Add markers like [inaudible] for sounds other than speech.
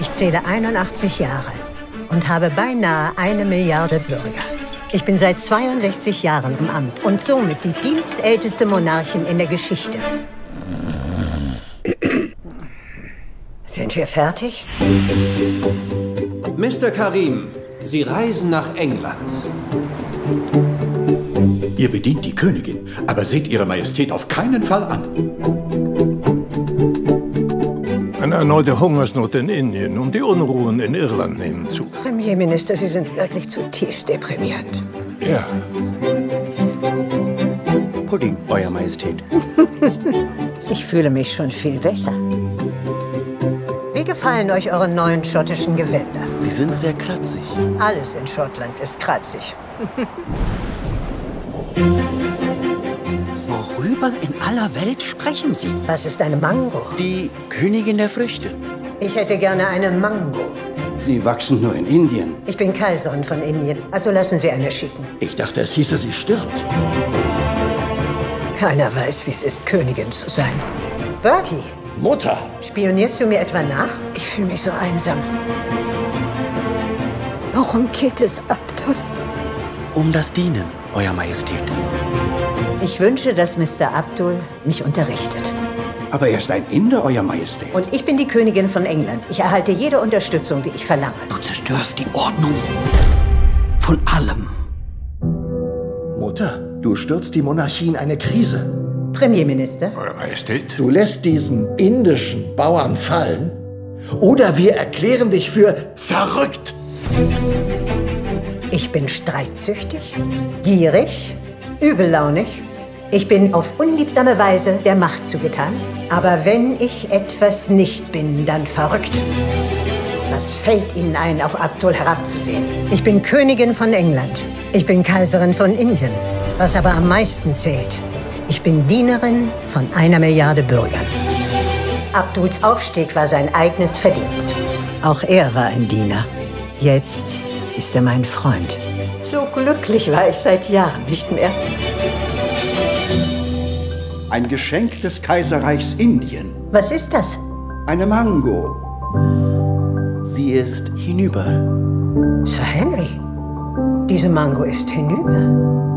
Ich zähle 81 Jahre und habe beinahe eine Milliarde Bürger. Ich bin seit 62 Jahren im Amt und somit die dienstälteste Monarchin in der Geschichte. Sind wir fertig? Mr. Karim, Sie reisen nach England. Ihr bedient die Königin, aber seht Ihre Majestät auf keinen Fall an. Eine erneute Hungersnot in Indien und die Unruhen in Irland nehmen zu. Premierminister, Sie sind wirklich zutiefst deprimierend. Ja. Pudding, Euer Majestät. [laughs] Ich fühle mich schon viel besser. Wie gefallen euch eure neuen schottischen Gewänder? Sie sind sehr kratzig. Alles in Schottland ist kratzig. [laughs] Worüber in aller Welt sprechen Sie? Was ist eine Mango? Die Königin der Früchte. Ich hätte gerne eine Mango. Sie wachsen nur in Indien. Ich bin Kaiserin von Indien, also lassen Sie eine schicken. Ich dachte, es hieße, sie stirbt. Keiner weiß, wie es ist, Königin zu sein. Bertie, Mutter! spionierst du mir etwa nach? Ich fühle mich so einsam. Worum geht es, Abdul? Um das Dienen, Euer Majestät. Ich wünsche, dass Mr. Abdul mich unterrichtet. Aber er ist ein Inder, Euer Majestät. Und ich bin die Königin von England. Ich erhalte jede Unterstützung, die ich verlange. Du zerstörst die Ordnung. Von allem. Mutter, du stürzt die Monarchie in eine Krise. Premierminister? Euer Majestät? Du lässt diesen indischen Bauern fallen oder wir erklären dich für verrückt. Ich bin streitsüchtig, gierig, übellaunig. Ich bin auf unliebsame Weise der Macht zugetan. Aber wenn ich etwas nicht bin, dann verrückt. Was fällt Ihnen ein, auf Abdul herabzusehen? Ich bin Königin von England. Ich bin Kaiserin von Indien. Was aber am meisten zählt, ich bin Dienerin von einer Milliarde Bürgern. Abduls Aufstieg war sein eigenes Verdienst. Auch er war ein Diener. Jetzt ist er mein Freund. So glücklich war ich seit Jahren nicht mehr. Ein Geschenk des Kaiserreichs Indien. Was ist das? Eine Mango. Sie ist hinüber. Sir Henry, diese Mango ist hinüber.